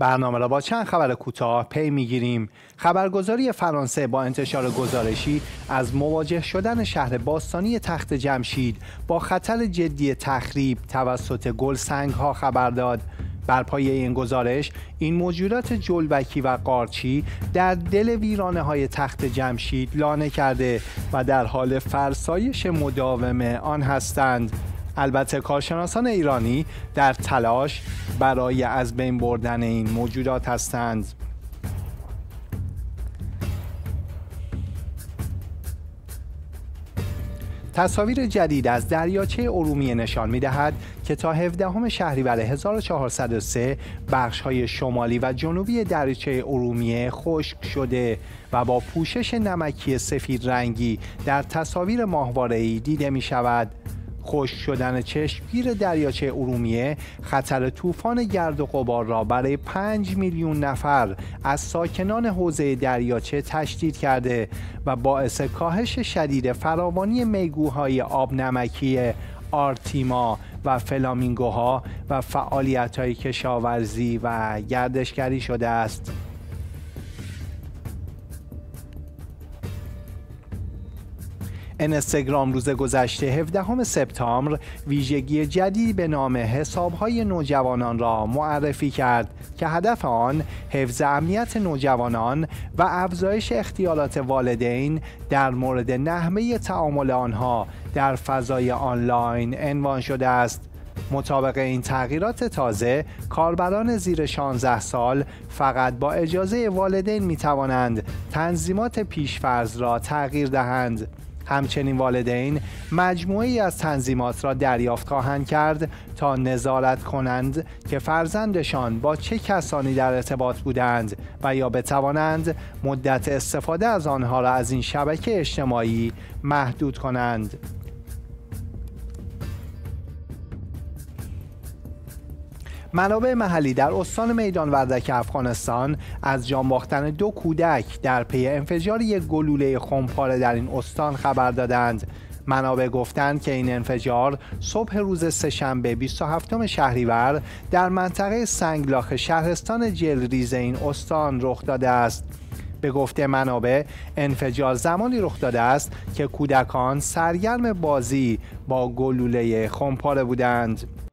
برنامه را با چند خبر کوتاه پی می‌گیریم. خبرگزاری فرانسه با انتشار گزارشی از مواجه شدن شهر باستانی تخت جمشید با خطر جدی تخریب توسط گلسنگ ها خبر داد. بر پایه این گزارش این موجودات جلبکی و قارچی در دل ویرانه های تخت جمشید لانه کرده و در حال فرسایش مداوم آن هستند. البته کارشناسان ایرانی در تلاش برای از بین بردن این موجودات هستند تصاویر جدید از دریاچه ارومیه نشان می دهد که تا 17 شهریور 1403 بخش های شمالی و جنوبی دریاچه ارومیه خشک شده و با پوشش نمکی سفید رنگی در تصاویر ماهواره‌ای دیده می شود. خشک شدن چشمگیر دریاچه ارومیه خطر طوفان گرد و غبار را برای 5 میلیون نفر از ساکنان حوزه دریاچه تشدید کرده و باعث کاهش شدید فراوانی میگوهای آب نمکی آرتیما و فلامینگوها و فعالیت های کشاورزی و گردشگری شده است. اینستاگرام روز گذشته 17 سپتامبر ویژگی جدیدی به نام حسابهای نوجوانان را معرفی کرد که هدف آن حفظ امنیت نوجوانان و افزایش اختیارات والدین در مورد نحوه تعامل آنها در فضای آنلاین عنوان شده است. مطابق این تغییرات تازه کاربران زیر 16 سال فقط با اجازه والدین می توانند تنظیمات پیشفرض را تغییر دهند. همچنین والدین مجموعی از تنظیمات را دریافت خواهند کرد تا نظارت کنند که فرزندشان با چه کسانی در ارتباط بودند و یا بتوانند مدت استفاده از آنها را از این شبکه اجتماعی محدود کنند. منابع محلی در استان میدان وردک افغانستان از جان باختن دو کودک در پی انفجار یک گلوله خمپاره در این استان خبر دادند. منابع گفتند که این انفجار صبح روز سهشنبه 27 شهریور در منطقه سنگلاخ شهرستان جلریز این استان رخ داده است. به گفته منابع انفجار زمانی رخ داده است که کودکان سرگرم بازی با گلوله خمپاره بودند.